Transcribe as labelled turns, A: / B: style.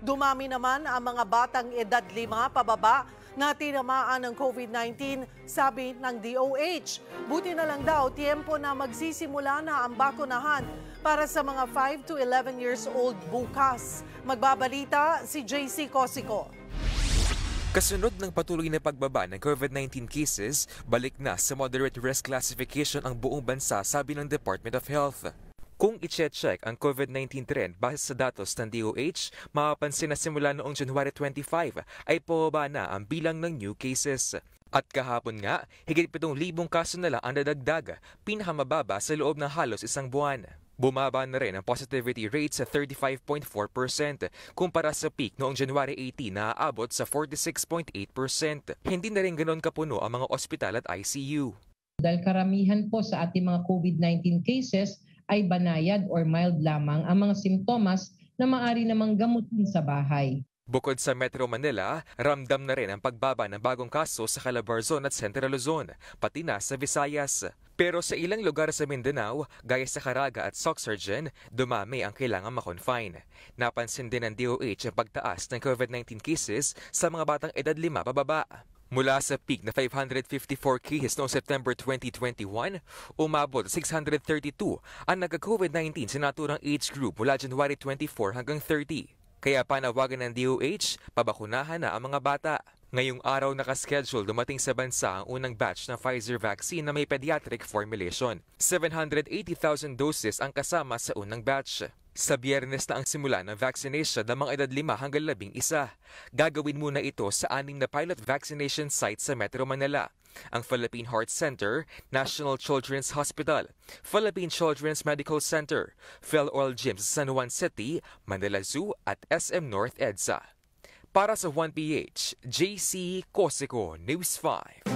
A: Dumami naman ang mga batang edad 5 pababa na tinamaan ng COVID-19, sabi ng DOH. Buti na lang daw, tiempo na magsisimula na ang bakunahan para sa mga 5 to 11 years old bukas. Magbabalita si JC Cosico.
B: Kasunod ng patuloy na pagbaba ng COVID-19 cases, balik na sa moderate risk classification ang buong bansa sabi ng Department of Health. Kung i-check ang COVID-19 trend base sa datos ng DOH, mapapansin na simula noong January 25 ay pababa na ang bilang ng new cases. At kahapon nga, higit 7,000 kaso na lang ang nadagdag, pinakamababa sa loob ng halos isang buwan. Bumaba na rin ang positivity rate sa 35.4% kumpara sa peak noong January 18 na aabot sa 46.8%. Hindi na rin ganoon kapuno ang mga ospital at ICU.
C: Dahil karamihan po sa ating mga COVID-19 cases ay banayad or mild lamang ang mga simptomas na maari namang gamutin sa bahay.
B: Bukod sa Metro Manila, ramdam na rin ang pagbaba ng bagong kaso sa Calabarzon at Central Luzon, pati na sa Visayas. Pero sa ilang lugar sa Mindanao, gaya sa Caraga at Soxargen, dumami ang kailangan makonfine. Napansin din ng DOH ang pagtaas ng COVID-19 cases sa mga batang edad 5 pababa. Mula sa peak na 554 cases noong September 2021, umabot 632 ang nagka-COVID-19 sa naturang age group mula January 24 hanggang 30. Kaya panawagan ng DOH, pabakunahan na ang mga bata. Ngayong araw nakaschedule dumating sa bansa ang unang batch ng Pfizer vaccine na may pediatric formulation. 780,000 doses ang kasama sa unang batch. Sa biyernes na ang simula ng vaccination ng mga edad 5 hanggang 11. Gagawin muna ito sa aning na pilot vaccination site sa Metro Manila. Ang Philippine Heart Center, National Children's Hospital, Philippine Children's Medical Center, PhilOil Gyms sa San Juan City, Manila Zoo at SM North EDSA. Para sa 1PH, JC Cosico, News 5.